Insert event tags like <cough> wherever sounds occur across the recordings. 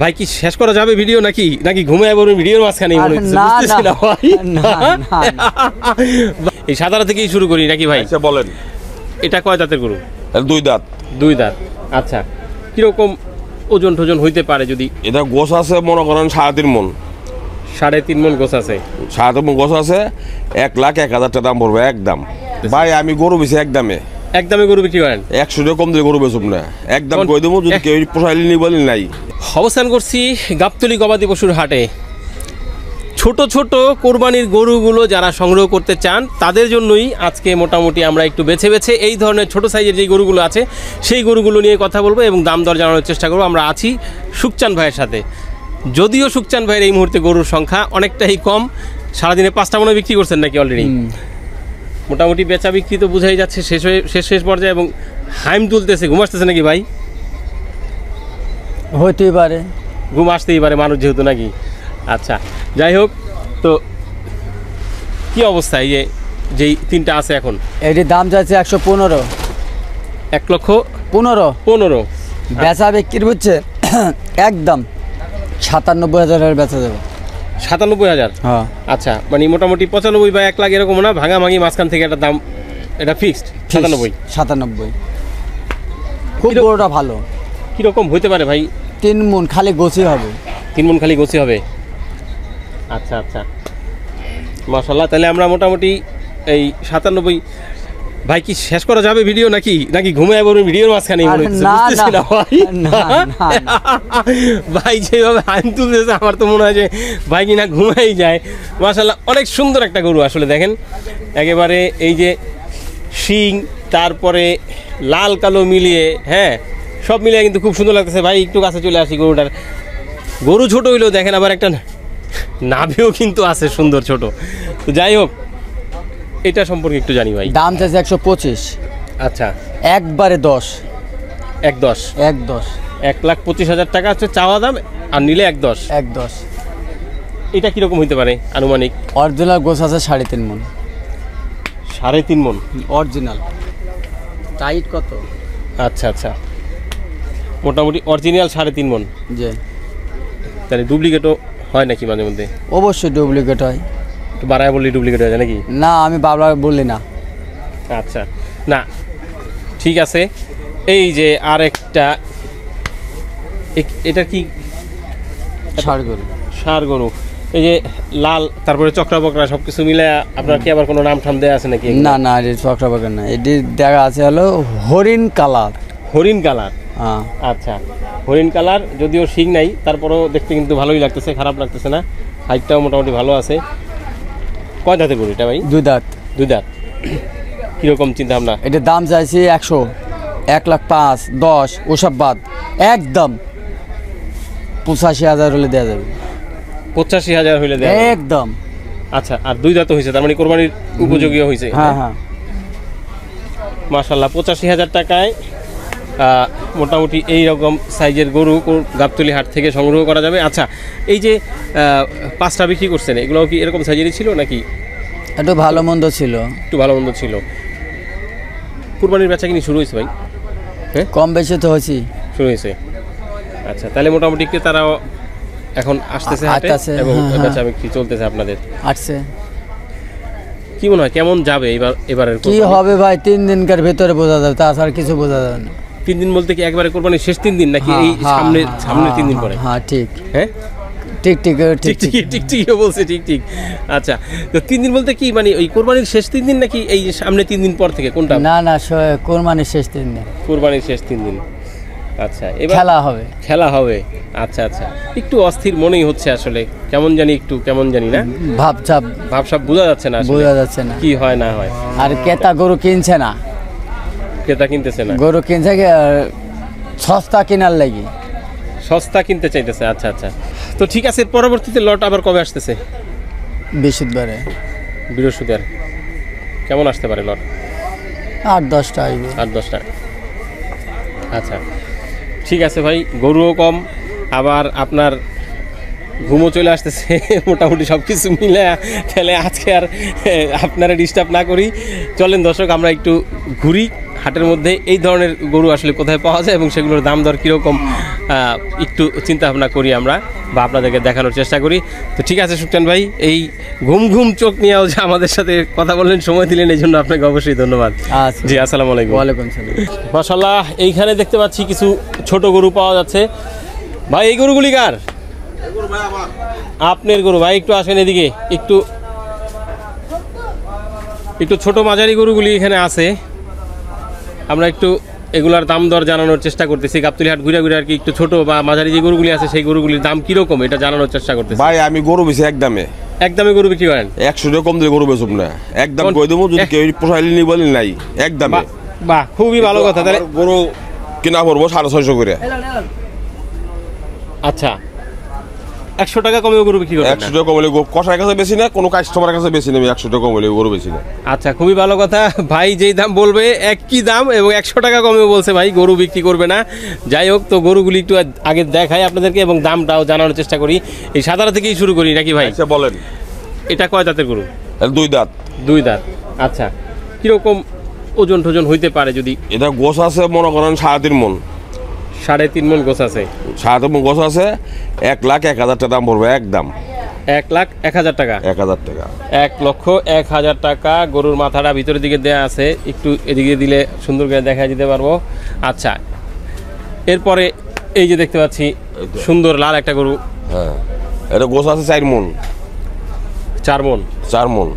ভাই কি শেষ করা যাবে ভিডিও নাকি? নাকি ঘুমিয়ে পড়বেন ভিডিওর মাঝখানে আরে না, না। ভাই। এই সাতারা থেকেই শুরু করি নাকি ভাই? আচ্ছা বলেন। এটা কয় দাঁতের গরু? দুই দাঁত। দুই দাঁত। আচ্ছা কীরকম ওজন টোজন হইতে পারে যদি? এটা গোছ আছে মনে করেন সাড়ে তিন মন। সাড়ে তিন মন গোছ আছে। সাড়ে তিন মন গোছ আছে এক লাখ এক হাজার টাকা দাম পড়বে একদম। ভাই আমি গরু বেশি একদমে। একদমই গরু বিক্রি করেন? একশো টাকা কম দিলে গরু বেচুম না। একদম কই দেবো যদি কেউ পোষাইলি নি বলি নাই। অবস্থান করছি গাবতলি গবাদি পশুর হাটে। ছোট ছোট কোরবানির গরুগুলো যারা সংগ্রহ করতে চান তাদের জন্যই আজকে মোটামুটি আমরা একটু বেছে বেছে এই ধরনের ছোট সাইজের যে গরুগুলো আছে সেই গরুগুলো নিয়ে কথা বলব এবং দাম দর জানানোর চেষ্টা করব। আমরা আছি সুকচান ভাইয়ের সাথে। যদিও সুকচান ভাইয়ের এই মুহূর্তে গরুর সংখ্যা অনেকটাই কম সারাদিনে পাঁচটা মনে বিক্রি করছেন নাকি অলরেডি মোটামুটি বেচা বিক্রি তো বোঝাই যাচ্ছে শেষ হয়ে শেষ শেষ পর্যায়ে এবং হাইম তুলতেছে ঘুম আসতেছে নাকি ভাই? হইতেই পারে। ঘুম আসতেই পারে মানুষ যেহেতু নাকি? আচ্ছা যাই হোক তো কি অবস্থা এই যে যেই তিনটা আছে এখন? এটির দাম যাচ্ছে একশো পনেরো। এক লক্ষ পনেরো? পনেরো। বেচা বিক্রি হচ্ছে একদম সাতানব্বই হাজারের বেচা যাবে। সাতানব্বই হাজার। হ্যাঁ। আচ্ছা মানে মোটামুটি পঁচানব্বই বা এক লাখ এরকম না ভাঙা ভাঙি মাঝখান থেকে একটা দাম এটা ফিক্সড সাতানব্বই। সাতানব্বই। খুব বড়টা ভালো। কীরকম হইতে পারে ভাই? তিন মন খালি গোছি হবে। তিন মন খালি গোছি হবে। আচ্ছা আচ্ছা। মাশাল্লাহ তাহলে আমরা মোটামুটি এই সাতানব্বই ভাই কি শেষ করা যাবে ভিডিও নাকি? নাকি ঘুমিয়ে পড়বেন ভিডিওর মাঝখানে আরে না, না। ভাই। না, না, না। ভাই যেভাবে আইন তুলতেছে আমার তো মনে হয় যে ভাই কিনা ঘুমাই যায়। মাশাল্লাহ অনেক সুন্দর একটা গরু আসলে দেখেন। একেবারে এই যে শিং তারপরে লাল কালো মিলিয়ে হ্যাঁ সব মিলিয়ে কিন্তু খুব সুন্দর লাগতেছে। ভাই একটু কাছে চলে আসি গরুটার। গরু ছোট হইলেও দেখেন আবার একটা নাভিও কিন্তু আছে সুন্দর ছোট। তো যাই হোক এটা সম্পর্কে একটু জানি ভাই। দাম চাইছে একশো পঁচিশ। আচ্ছা। একবারে দশ। এক দশ। এক দশ। এক লাখ পঁচিশ হাজার টাকা হচ্ছে চাওয়া দাম আর নিলে এক দশ। এক দশ। এটা কীরকম হইতে পারে আনুমানিক? অরিজিনাল গোছ আছে সাড়ে তিন মন। সাড়ে তিন মন। অরিজিনাল। টাইট কত? আচ্ছা আচ্ছা। মোটামুটি অরিজিনাল সাড়ে তিন মন। যে তাহলে ডুপ্লিকেটও হয় নাকি মাঝে মধ্যে? অবশ্যই ডুপ্লিকেট হয়। বাড়ায় বললে ডুপ্লিকেট হয়ে যায় নাকি? না আমি বাবলা বলি না। আচ্ছা না ঠিক আছে। এই যে আরেকটা এটা কি? ছাড় গরু সার গরু এই যে লাল তারপরে চক্রা বকরা সব কিছু মিলে আপনার কি আবার কোনো নাম ঠাম দেওয়া আছে নাকি না না এটি চক্রা বাগান না। এটি দেখা আছে হলো হরিণ কালার। হরিণ কালার? হ্যাঁ। আচ্ছা হরিণ কালার যদিও শিং নাই তারপরেও দেখতে কিন্তু ভালোই লাগতেছে খারাপ লাগতেছে না। হাইটটাও মোটামুটি ভালো আছে। কয় দাঁতে গরু এটা ভাই? দুই দাঁত। দুই দাঁত। কীরকম চিন্তা ভাবনা এটার দাম চাইছি একশো এক লাখ পাঁচ দশ ওসব বাদ একদম। পঁচাশি হাজার হলে দেওয়া যাবে। পঁচাশি হাজার হইলে দেয় একদম। আচ্ছা আর দুই দাঁত হয়েছে তার মানে কোরবানির উপযোগী হয়েছে হ্যাঁ হ্যাঁ। মাশাল্লাহ পঁচাশি হাজার টাকায় মোটামুটি এই রকম সাইজের গরু গাবতলী হাট থেকে সংগ্রহ করা যাবে। আচ্ছা এই যে পাঁচটা বিক্রি করছেন এগুলো কি এরকম সাইজেরই ছিল নাকি? একটু ভালো মন্দ ছিল। একটু ভালো মন্দ ছিল। কুরবানির বেচা কিনি শুরু হয়েছে ভাই? হ্যাঁ? কম বেশি তো হয়েছি। শুরু হয়েছে। আচ্ছা তাহলে মোটামুটি তারাও এখন আসতেছে হাটে এবং হ্যাঁ, হ্যাঁ। বেচা বিক্রি চলতেছে আপনাদের। আসছে কি মনে হয় কেমন যাবে এবার এবারের কি হবে ভাই তিন দিনকার ভেতরে বোঝা যাবে তাছাড়া কিছু বোঝা যাবে না। তিন দিন বলতে কি একবারে কোরবানির শেষ তিন দিন নাকি হ্যাঁ, এই হ্যাঁ, সামনে হ্যাঁ, সামনে তিন দিন পরে? হ্যাঁ ঠিক। হ্যাঁ? ঠিক ঠিক ঠিক ঠিক ঠিক ঠিক বলছে ঠিক ঠিক। আচ্ছা তো তিন দিন বলতে কি মানে ওই কোরবানির শেষ তিন দিন নাকি এই সামনে তিন দিন পর থেকে? কোনটা? না না কোরবানির শেষ তিন দিন। কোরবানির শেষ তিন দিন। আচ্ছা এবার খেলা হবে। খেলা হবে। আচ্ছা আচ্ছা। একটু অস্থির মনেই হচ্ছে আসলে। কেমন জানি একটু কেমন জানি না? ভাবছাপ ভাবসাব বোঝা যাচ্ছে না বোঝা যাচ্ছে না। কি হয় না হয়। আর ক্রেতা গরু কিনছে না। ক্রেতা কিনতেছে না? গরু কিনছে সস্তা কেনার লাগি। সস্তা কিনতে চাইতেছে আচ্ছা আচ্ছা। তো ঠিক আছে পরবর্তীতে লট আবার কবে আসতেছে? বৃহস্পতিবারে। বৃহস্পতিবার। কেমন আসতে পারে লট? আট দশটা আইব আট দশটা। আচ্ছা। ঠিক আছে ভাই গরুও কম আবার আপনার ঘুমও চলে আসতেছে <laughs> মোটামুটি সব কিছু মিলে। তাহলে আজকে আর আপনারা ডিস্টার্ব না করি। চলেন দর্শক আমরা একটু ঘুরি। হাটের মধ্যে এই ধরনের গরু আসলে কোথায় পাওয়া যায় এবং সেগুলোর দাম দর কীরকম একটু চিন্তা ভাবনা করি আমরা বা আপনাদেরকে দেখানোর চেষ্টা করি। তো ঠিক আছে সুকচান ভাই এই ঘুম ঘুম চোখ নিয়েও যে আমাদের সাথে কথা বললেন সময় দিলেন এই জন্য আপনাকে অবশ্যই ধন্যবাদ। আচ্ছা। জি আসসালামু আলাইকুম। ওয়ালাইকুম সালাম মাশাল্লাহ এইখানে দেখতে পাচ্ছি কিছু ছোট গরু পাওয়া যাচ্ছে। ভাই এই গরুগুলি কার? আপনার গরু ভাই একটু আসেন এদিকে। একটু একটু ছোট মাঝারি গরুগুলি এখানে আছে। আমরা একটু এগুলার দাম দর জানানোর চেষ্টা করতেছি। গাবতলি হাট ঘুরে ঘুরে আর কি একটু ছোট বা মাঝারি যে গরুগুলি আছে সেই গরুগুলির দাম কীরকম এটা জানানোর চেষ্টা করতেছি। ভাই আমি গরু বেশি একদমে। একদমে গরু বিক্রি করেন? একশো টাকা কম দিলে গরু বেচুম না। একদম কই দেবো? যদি কেউ পোষাইলে নি বলি নাই। একদমে। বাহ বাহ খুবই ভালো কথা। তাহলে গরু কিনা পড়ব সাড়ে ছয়শো করে। আচ্ছা। একশো টাকা কমেও গরু বিক্রি করেন একশো টাকা কমলে কষার কাছে বেশি না কোনো কাস্টমারের কাছে বেশি নেই একশো টাকা কমলে গরু বেশি না। আচ্ছা খুবই ভালো কথা। ভাই যেই দাম বলবে একই দাম এবং একশো টাকা কমেও বলছে ভাই গরু বিক্রি করবে না। যাই হোক তো গরুগুলি একটু আগে দেখাই আপনাদেরকে এবং দামটাও জানানোর চেষ্টা করি। এই সাদারা থেকেই শুরু করি নাকি ভাই? আচ্ছা বলেন। এটা কয় দাঁতের গরু? দুই দাঁত। দুই দাঁত। আচ্ছা কীরকম ওজন টোজন হইতে পারে যদি এটা গোছ আছে মনে করেন সাড়ে তিন মন। সাড়ে তিন মন গোছ আছে। সাড়ে তিন মন গোছ আছে এক লাখ এক হাজার টাকা দাম পড়বে একদম। এক লাখ এক হাজার টাকা। এক হাজার টাকা। এক লক্ষ এক হাজার টাকা গরুর মাথাটা ভিতরের দিকে দেয়া আছে একটু এদিকে দিলে সুন্দর করে দেখা দিতে পারব। আচ্ছা এরপরে এই যে দেখতে পাচ্ছি সুন্দর লাল একটা গরু। হ্যাঁ এটা গোছ আছে চার মন চার মন চার মন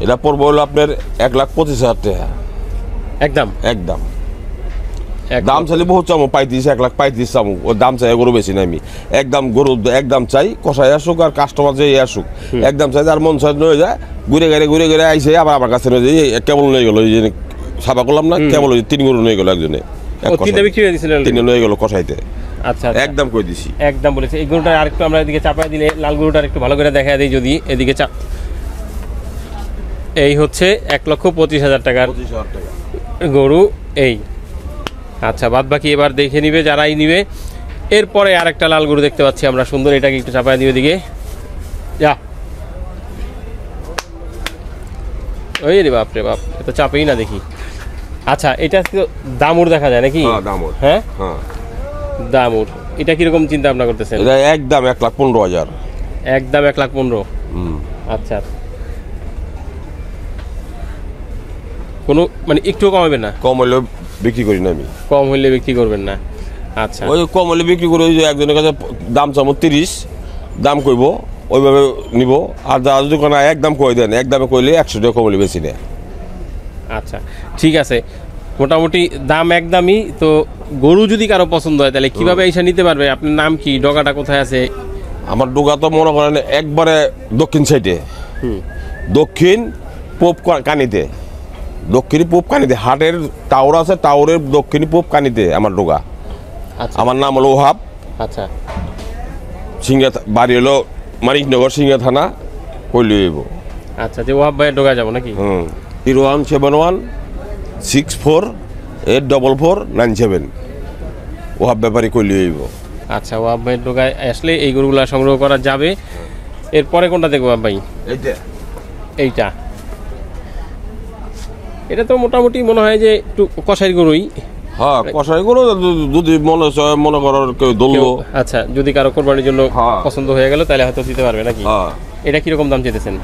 এটা পড়বে হলো আপনার এক লাখ পঁচিশ হাজার টাকা। একদম। একদম। এক- দাম চাইলে বহুত চামো পঁয়ত্রিশ এক লাখ পঁয়ত্রিশ চামো। ওর দাম চাই গরু বেশি নাই আমি। একদম গরু একদম চাই কষাই আসুক আর কাস্টমার যে আসুক। একদম চাই আর মন চাই নয়ে যায় ঘুরে গেলে ঘুরে গেলে আইসে আবার আমার কাছে নয়ে যায় কেবল নিয়ে গেলো এই যে সাবা করলাম না কেবল ওই তিন গরু নিয়ে গেলো একজনে। ও তিনে নিয়ে গেলো কষাইতে। আচ্ছা আচ্ছা। একদম কই দিছি। একদম বলেছে। এই গরুটা আরেকটু আমরা এদিকে চাপাই দিলে লাল গরুটার একটু ভালো করে দেখা দিই যদি এদিকে চাপ এই হচ্ছে এক লক্ষ পঁচিশ হাজার টাকার পঁচিশ হাজার টাকা। গরু এই। আচ্ছা বাদ বাকি এবার দেখে নিবে যারাই নিবে। এরপরে আরেকটা লাল গরু দেখতে পাচ্ছি আমরা সুন্দর এটাকে একটু চাপায় দিবে দিকে যা। ওই রে বাপরে বাপ এত চাপেই না দেখি। আচ্ছা এটা তো দামুর দেখা যায় নাকি? হ্যাঁ দামুর হ্যাঁ? হ্যাঁ। দামুর এটা কীরকম চিন্তা ভাবনা করতেছেন? এটা একদম এক লাখ পনেরো হাজার। একদম এক লাখ পনেরো। হুম। আচ্ছা। কোনো মানে একটুও কমাবেন না? কম হলেও বিক্রি করি না আমি। কম হইলে বিক্রি করবেন না। আচ্ছা। ওই কম হলে বিক্রি করে ওই যে একজনের কাছে দাম চামো তিরিশ দাম কইব ওইভাবে নিব। আর যারা যদি কোনো একদম কই দেন একদমে কইলে একশো টাকা কম হলে বেশি নেয় আচ্ছা ঠিক আছে। মোটামুটি দাম একদমই তো গরু যদি কারও পছন্দ হয় তাহলে কীভাবে এসে নিতে পারবে? আপনার নাম কি? ডগাটা কোথায় আছে? আমার ডোকা তো মনে করেন একবারে দক্ষিণ সাইডে। দক্ষিণ পোপ কানিতে। দক্ষিণী পূব কানিতে হাটের টাওয়ার আছে টাওয়ারের দক্ষিণী পূব কানিতে আমার ডোকা আচ্ছা। আমার নাম হলো ওহাব। আচ্ছা। থা- বাড়ি হলো মানিকনগর সিঙ্গা থানা কইলি হইব। আচ্ছা যে ওহাব ভাইয়ের ডোগায় যাব নাকি? হুম। Zero one seven one six four eight double four nine seven. Wahab ব্যাপারে কইলি হইব। আচ্ছা ওহাব ভাইয়ের ডোগায় আসলে এই গরুগুলা সংগ্রহ করা যাবে। এরপরে কোনটা দেখব ভাই? এইটা। এইটা। এটা তো মোটামুটি মনে হয় যে একটু কষাই গরুই। হ্যাঁ কষাই করো যদি মনে হয় মনে করো কেউ দলবো আচ্ছা যদি কারও কোরবানির জন্য হ্যাঁ। পছন্দ হয়ে গেল তাহলে হয়তো দিতে পারবে নাকি? হ্যাঁ। এটা কীরকম দাম চেতেছেন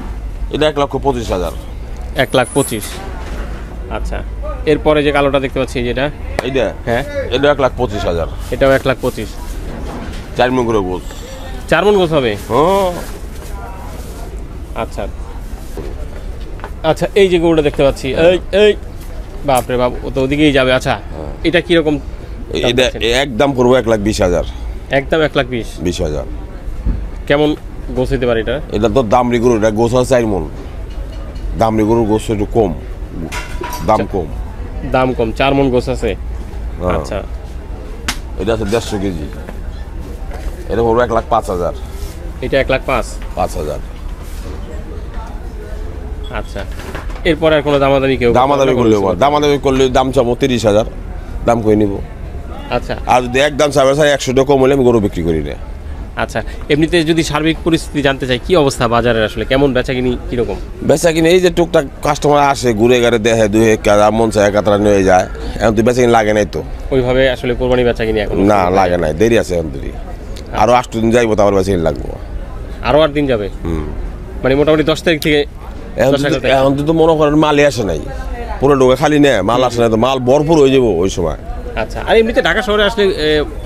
এটা এক লক্ষ পঁচিশ হাজার। এক লাখ পঁচিশ। আচ্ছা এরপরে যে কালোটা দেখতে পাচ্ছি যেটা। এইটা হ্যাঁ। এটা এক লাখ পঁচিশ হাজার। এটাও এক লাখ পঁচিশ। চার মিন করে বোঝ চার মন গোছ হবে? হ্যাঁ। আচ্ছা। আচ্ছা এই যে গরুটা দেখতে পাচ্ছি। এই এই। বাপরে বাপ ও তো ওদিকেই যাবে। আচ্ছা এটা কীরকম? এটা? একদম করব এক লাখ বিশ হাজার। একদম এক লাখ বিশ? বিশ হাজার। কেমন গোছ হইতে পারে এটা? এটা তো দামরি গরু এটা গোছ আছে চার মন। দামরি গরুর গোছ একটু কম। দাম কম। দাম কম চার মন গোছ আছে? হ্যাঁ। আচ্ছা। এটা আছে দেড়শো কেজি। এটা পড়ব এক লাখ পাঁচ হাজার। এটা এক লাখ পাঁচ? পাঁচ হাজার। আচ্ছা। এরপরে আর কোনো দামাদামি কেউ দামাদামি করলে দামাদামি করলে দাম চাবো তিরিশ হাজার। দাম করে নিব? আচ্ছা। আর যদি একদম চাবে চাই একশো টাকা কম হলে আমি গরু বিক্রি করি না। আচ্ছা এমনিতে যদি সার্বিক পরিস্থিতি জানতে চাই কি অবস্থা বাজারের আসলে? কেমন বেচা কিনি কীরকম? বেচা কিনে এই যে টুকটাক কাস্টমার আসে ঘুরে ঘুরে দেখে দুই কাজা মন চায় কাতরা নিয়ে যায়। এখন তো বেচা কিনে লাগে নাই তো। ওইভাবে আসলে কোরবানি বেচা কিনি এখন? না লাগে নাই দেরি আছে এখন দেরি। আরও আষ্ট দিন যাইবো তারপর বেচা কিনে লাগবো। আরও আট দিন যাবে? হুম। মানে মোটামুটি দশ তারিখ থেকে এখন তো- মনে করেন মালই আসে নাই পুরো ঢোকে খালি নেয় মাল আসে না তো মাল ভরপুর হয়ে যাব ওই সময়। আচ্ছা আর এমনিতে ঢাকা শহরে আসলে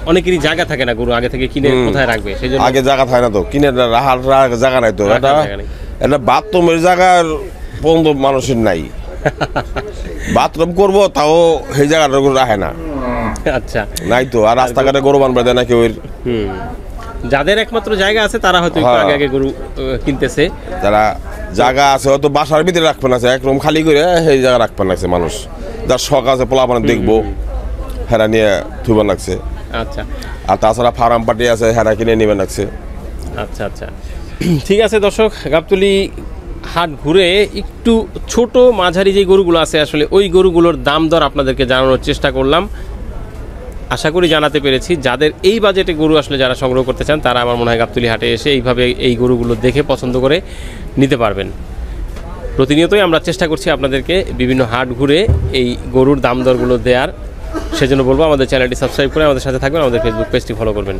অনেকেরই জায়গা থাকে না গরু আগে থেকে কিনে কোথায় রাখবে? সেই জন্য আগে জায়গা থাকে না তো কিনে রাখার জায়গা নাই তো। এটা এটা বাথরুমের জায়গার পর্যন্ত মানুষের নাই। বাথরুম করব তাও সেই জায়গাটা রাখে না। আচ্ছা। নাই তো আর রাস্তাঘাটে গরু বানবে দেয় নাকি ওই যাদের একমাত্র জায়গা আছে তারা হয়তো হ্যাঁ। আগে আগে গরু কিনতেছে। যারা জায়গা আছে হয়তো বাসার ভিতরে রাখবেন আছে এক রুম খালি করে সেই জায়গা রাখবেন লাগছে মানুষ। যার শখ আছে পোলা মানে দেখব হেরা নিয়ে থুবেন লাগছে। আচ্ছা। আর তাছাড়া ফার্ম পার্টি আছে হেরা কিনে নেবেন লাগছে। আচ্ছা আচ্ছা। ঠিক আছে দর্শক গাবতলি হাট ঘুরে একটু ছোট মাঝারি যে গরুগুলো আছে আসলে ওই গরুগুলোর দাম দর আপনাদেরকে জানানোর চেষ্টা করলাম। আশা করি জানাতে পেরেছি। যাদের এই বাজেটে গরু আসলে যারা সংগ্রহ করতে চান, তারা আমার মনে হয় গাবতলি হাটে এসে এইভাবে এই গরুগুলো দেখে পছন্দ করে নিতে পারবেন। প্রতিনিয়তই আমরা চেষ্টা করছি আপনাদেরকে বিভিন্ন হাট ঘুরে এই গরুর দাম দরগুলো দেওয়ার সেজন্য বলব, আমাদের চ্যানেলটি সাবস্ক্রাইব করে আমাদের সাথে থাকবেন, আমাদের ফেসবুক পেজটি ফলো করবেন।